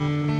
Mm-hmm.